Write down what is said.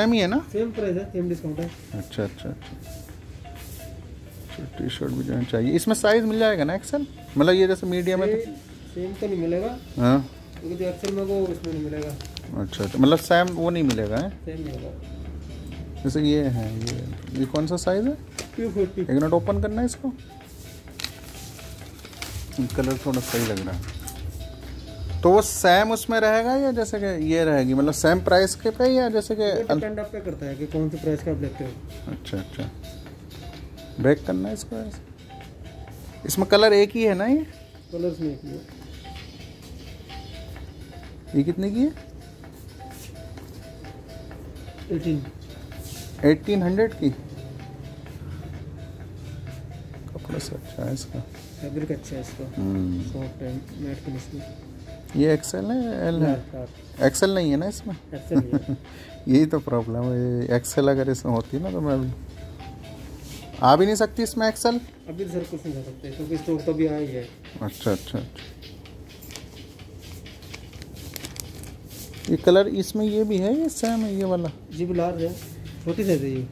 Same ही है ना? सेम प्राइस है सेम डिस्काउंट है। अच्छा अच्छा अच्छा। टी शर्ट भी जो चाहिए। इसमें साइज़ मिल जाएगा ना एक्सेल मतलब ये जैसे मीडियम है तो सेम तो नहीं मिलेगा। हाँ। क्योंकि जो एक्सेल में वो उसमें नहीं मिलेगा। अच्छा अच्छा। मतलब सेम वो नहीं मिलेगा है? सेम होगा। जैसे ये है ये। ये कौन सा साइज़ है? एक मिनट ओपन करना है इसको। कलर थोड़ा सही लग रहा है। तो वो सेम उसमें रहेगा या जैसे कि ये रहेगी? मतलब सेम प्राइस के पे या जैसे कि डिपेंड आप पे करता है कि कौन से प्राइस का आप लेते हो। अच्छा अच्छा। ब्रेक करना है इसको इसमें कलर एक ही है ना ये? कलर्स में एक ही है। ये कितने की है? एटीन हंड्रेड की? कपड़ा से अच्छा है इसका। फैब्रिक अच्छा है इसका। सॉफ्ट है मैट फिनिश में ये एक्सेल है एल है? एक्सेल नहीं है ना इसमें? है। यही तो प्रॉब्लम है एक्सेल अगर इसमें होती ना तो मैं भी आ भी नहीं सकती इसमें एक्सेल अभी तो सर कुछ नहीं कर सकते क्योंकि स्टॉक तो अभी आया ही है। अच्छा अच्छा अच्छा। ये कलर इसमें ये भी है ये सेम है ये वाला? जी भी लार्ज है छोटी साइज़ है ये।